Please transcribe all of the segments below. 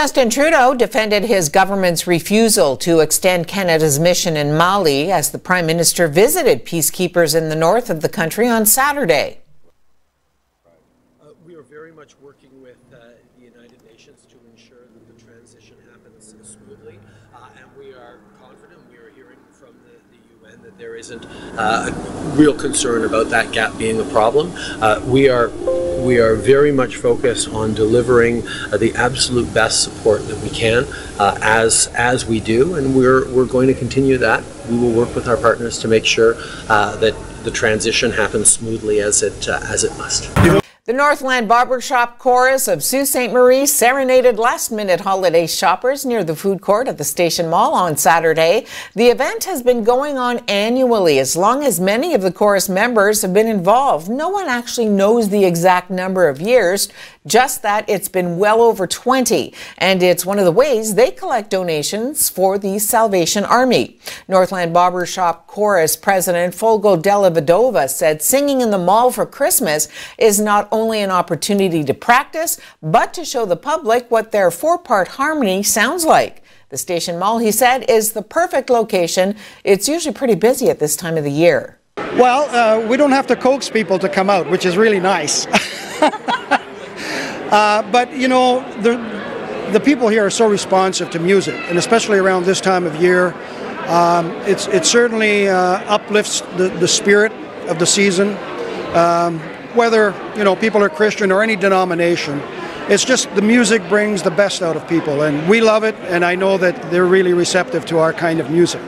Justin Trudeau defended his government's refusal to extend Canada's mission in Mali as the Prime Minister visited peacekeepers in the north of the country on Saturday. Uh, we are very much working with uh, the United Nations to ensure that the transition happens smoothly, uh, and we are confident, we are hearing from the, the UN that there isn't uh, real concern about that gap being a problem. Uh, we are we are very much focused on delivering uh, the absolute best support that we can uh, as as we do, and we're we're going to continue that. We will work with our partners to make sure uh, that the transition happens smoothly as it uh, as it must. The Northland Barbershop Chorus of Sault Ste. Marie serenaded last minute holiday shoppers near the food court at the Station Mall on Saturday. The event has been going on annually as long as many of the chorus members have been involved. No one actually knows the exact number of years, just that it's been well over 20. And it's one of the ways they collect donations for the Salvation Army. Northland Barbershop Chorus President Folgo Della Vedova said singing in the mall for Christmas is not only an opportunity to practice, but to show the public what their four part harmony sounds like. The Station Mall, he said, is the perfect location. It's usually pretty busy at this time of the year. Well, uh, we don't have to coax people to come out, which is really nice. uh, but, you know, the, the people here are so responsive to music, and especially around this time of year. Um, it's, it certainly uh, uplifts the, the spirit of the season. Um, whether you know people are Christian or any denomination. It's just the music brings the best out of people, and we love it. And I know that they're really receptive to our kind of music.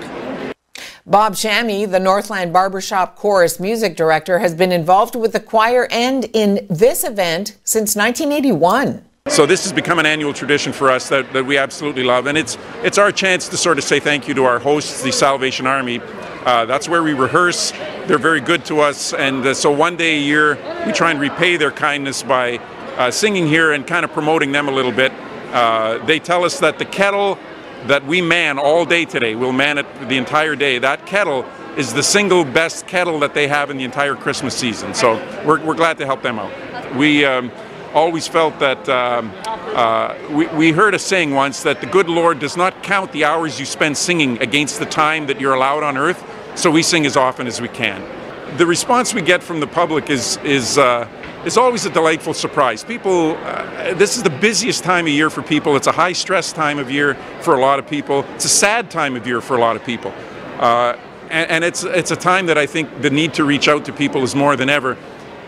Bob Shammy, the Northland Barbershop Chorus music director, has been involved with the choir and in this event since 1981. So this has become an annual tradition for us that, that we absolutely love, and it's it's our chance to sort of say thank you to our hosts, the Salvation Army. Uh, that's where we rehearse. They're very good to us, and uh, so one day a year we try and repay their kindness by uh, singing here and kind of promoting them a little bit. Uh, they tell us that the kettle that we man all day today, we'll man it the entire day. That kettle is the single best kettle that they have in the entire Christmas season. So we're, we're glad to help them out. We. Um, always felt that um, uh, we, we heard a saying once that the good Lord does not count the hours you spend singing against the time that you're allowed on earth, so we sing as often as we can. The response we get from the public is, is, uh, is always a delightful surprise. People, uh, this is the busiest time of year for people. It's a high stress time of year for a lot of people. It's a sad time of year for a lot of people. Uh, and, and it's, it's a time that I think the need to reach out to people is more than ever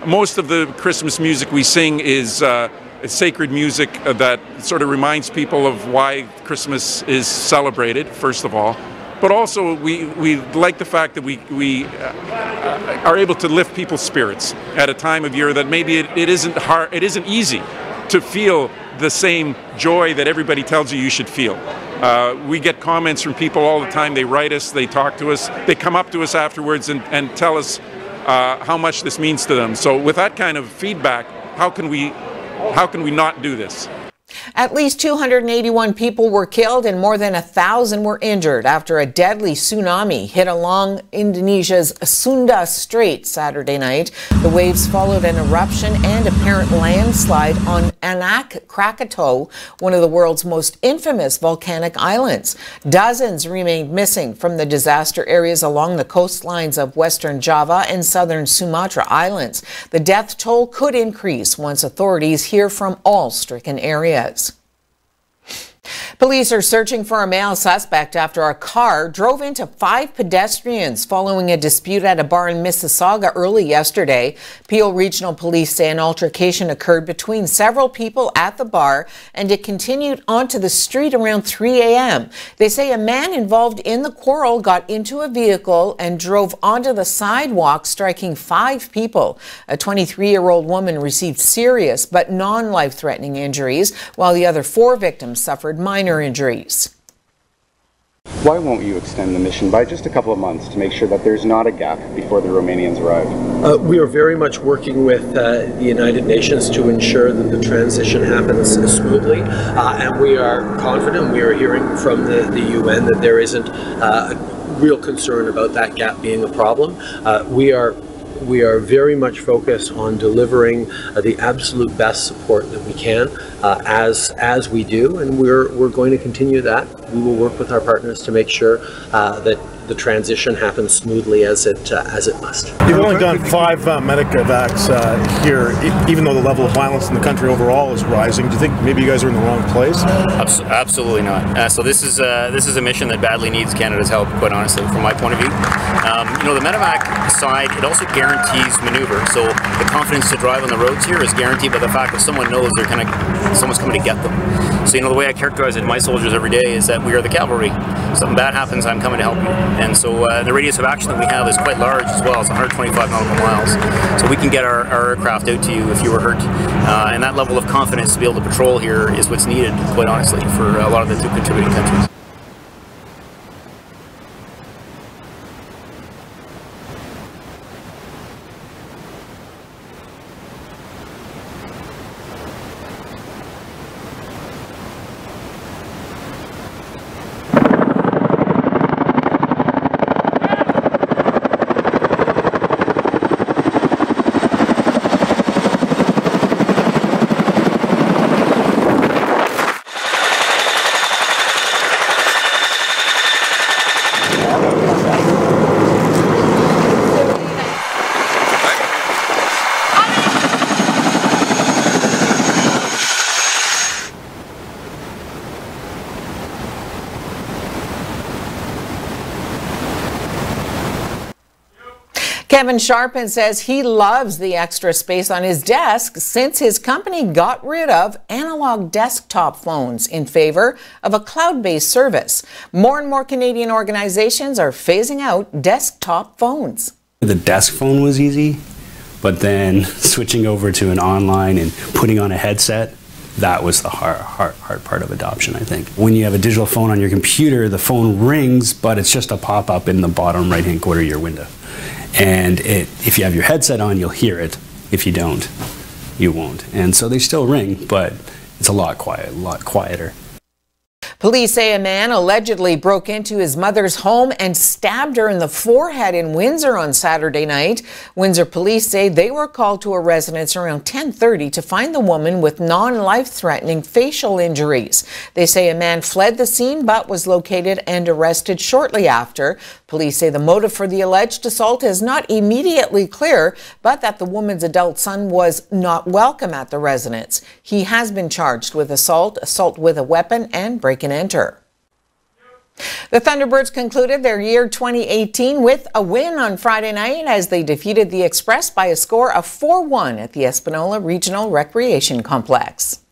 most of the Christmas music we sing is uh, sacred music that sort of reminds people of why Christmas is celebrated, first of all. But also, we, we like the fact that we, we uh, are able to lift people's spirits at a time of year that maybe it, it isn't hard, it isn't easy to feel the same joy that everybody tells you you should feel. Uh, we get comments from people all the time. They write us, they talk to us, they come up to us afterwards and, and tell us uh, how much this means to them. So with that kind of feedback, how can we, how can we not do this? At least 281 people were killed and more than a thousand were injured after a deadly tsunami hit along Indonesia's Sunda Strait Saturday night. The waves followed an eruption and apparent landslide on Anak Krakatoa, one of the world's most infamous volcanic islands. Dozens remained missing from the disaster areas along the coastlines of western Java and southern Sumatra Islands. The death toll could increase once authorities hear from all stricken areas. Police are searching for a male suspect after a car drove into five pedestrians following a dispute at a bar in Mississauga early yesterday. Peel Regional Police say an altercation occurred between several people at the bar and it continued onto the street around 3 a.m. They say a man involved in the quarrel got into a vehicle and drove onto the sidewalk, striking five people. A 23 year old woman received serious but non life threatening injuries, while the other four victims suffered minor minor injuries. Why won't you extend the mission by just a couple of months to make sure that there's not a gap before the Romanians arrive? Uh, we are very much working with uh, the United Nations to ensure that the transition happens smoothly, uh, and we are confident, we are hearing from the, the UN that there isn't uh, real concern about that gap being a problem. Uh, we are we are very much focused on delivering uh, the absolute best support that we can uh, as as we do, and we're we're going to continue that. We will work with our partners to make sure uh, that the transition happens smoothly as it uh, as it must. You've only done five uh, medevacs uh, here, e- even though the level of violence in the country overall is rising. Do you think maybe you guys are in the wrong place? Abs- absolutely not. Uh, so this is uh, this is a mission that badly needs Canada's help. Quite honestly, from my point of view, um, you know the medevac side it also guarantees maneuver. So the confidence to drive on the roads here is guaranteed by the fact that someone knows they're kind of someone's coming to get them. So you know the way I characterize it to my soldiers every day is that we are the cavalry. Something bad happens, I'm coming to help you. And so uh, the radius of action that we have is quite large as well. It's 125 nautical miles. So we can get our, our aircraft out to you if you were hurt. Uh, and that level of confidence to be able to patrol here is what's needed, quite honestly, for a lot of the two contributing countries. Kevin Sharpen says he loves the extra space on his desk since his company got rid of analog desktop phones in favor of a cloud based service. More and more Canadian organizations are phasing out desktop phones. The desk phone was easy, but then switching over to an online and putting on a headset, that was the hard, hard, hard part of adoption, I think. When you have a digital phone on your computer, the phone rings, but it's just a pop up in the bottom right hand corner of your window. And it, if you have your headset on, you'll hear it. If you don't, you won't. And so they still ring, but it's a lot quiet, a lot quieter. Police say a man allegedly broke into his mother's home and stabbed her in the forehead in Windsor on Saturday night. Windsor police say they were called to a residence around 10:30 to find the woman with non-life-threatening facial injuries. They say a man fled the scene but was located and arrested shortly after. Police say the motive for the alleged assault is not immediately clear, but that the woman's adult son was not welcome at the residence. He has been charged with assault, assault with a weapon, and break and enter. The Thunderbirds concluded their year 2018 with a win on Friday night as they defeated the Express by a score of 4 1 at the Espanola Regional Recreation Complex.